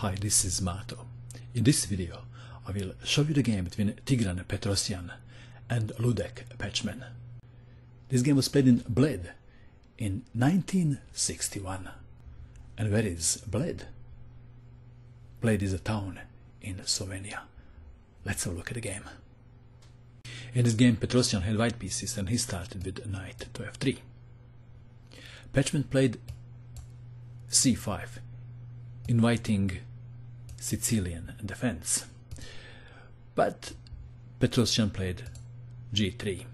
Hi, this is Mato. In this video, I will show you the game between Tigran Petrosian and Ludek Pachman. This game was played in Bled in 1961. And where is Bled? Bled is a town in Slovenia. Let's have a look at the game. In this game, Petrosian had white pieces and he started with knight to f3. Pachman played c5, inviting Sicilian defense. But Petrosian played g3.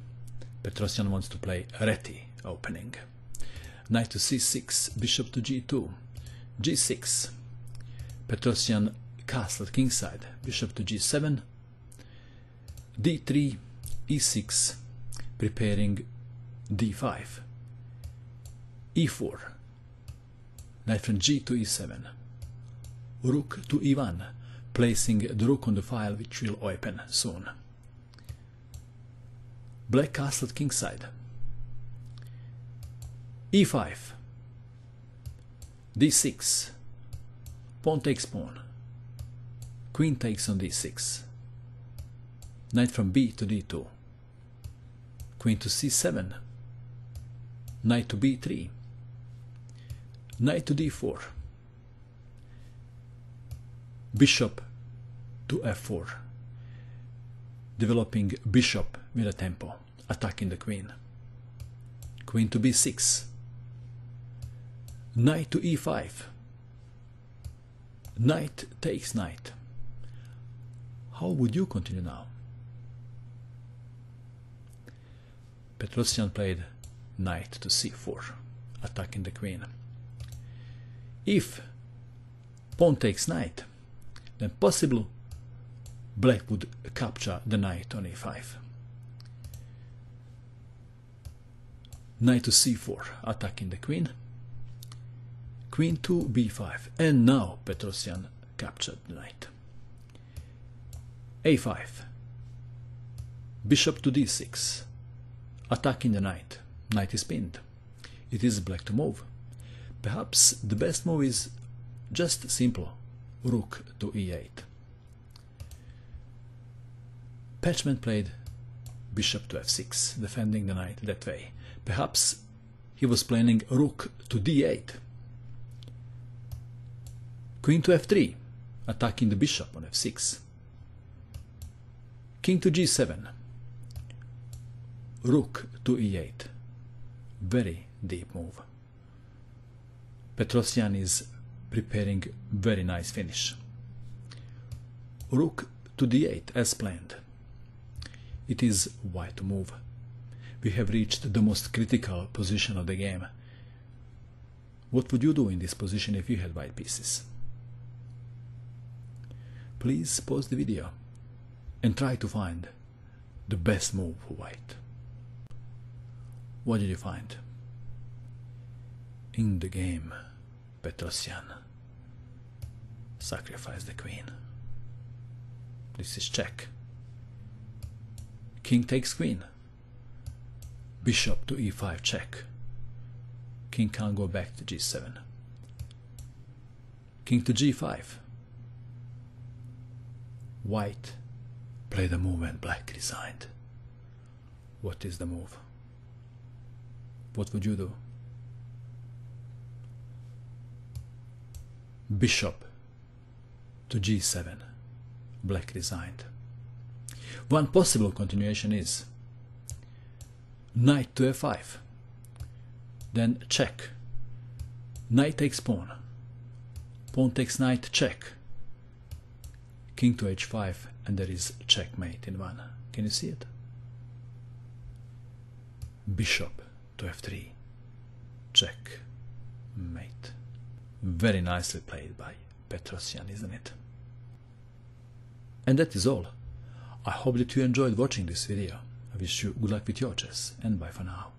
Petrosian wants to play Reti opening. Knight to c6, bishop to g2, g6. Petrosian castle kingside, bishop to g7, d3, e6, preparing d5, e4, knight from g to e7, rook to e1, placing the rook on the file which will open soon. Black castle at kingside, e5, d6, pawn takes pawn, queen takes on d6, knight from b to d2, queen to c7, knight to b3, knight to d4, bishop to f4, developing bishop with a tempo, attacking the queen, queen to b6, knight to e5, knight takes knight. How would you continue now? Petrosian played knight to c4, attacking the queen. If pawn takes knight, then possible black would capture the knight on a5. Knight to c4, attacking the queen. Queen to b5, and now Petrosian captured the knight. a5, bishop to d6, attacking the knight. Knight is pinned. It is black to move. Perhaps the best move is just simple, rook to e8. Pachman played bishop to f6, defending the knight that way. Perhaps he was planning rook to d8. Queen to f3, attacking the bishop on f6. King to g7. Rook to e8. Very deep move. Petrosian is preparing very nice finish. Rook to d8 as planned. It is white move. We have reached the most critical position of the game. What would you do in this position if you had white pieces? Please pause the video and try to find the best move for white. What did you find? In the game, Petrosian sacrificed the queen. This is check. King takes queen. Bishop to e5 check. King can't go back to g7. King to g5. White play the move and black resigned. What is the move? What would you do? Bishop to g7. Black resigned. One possible continuation is knight to f5. Then check. Knight takes pawn. Pawn takes knight, check. King to h5, and there is checkmate in one. Can you see it? Bishop to f3. Check. Very nicely played by Petrosian, isn't it? And that is all. I hope that you enjoyed watching this video. I wish you good luck with your chess and bye for now.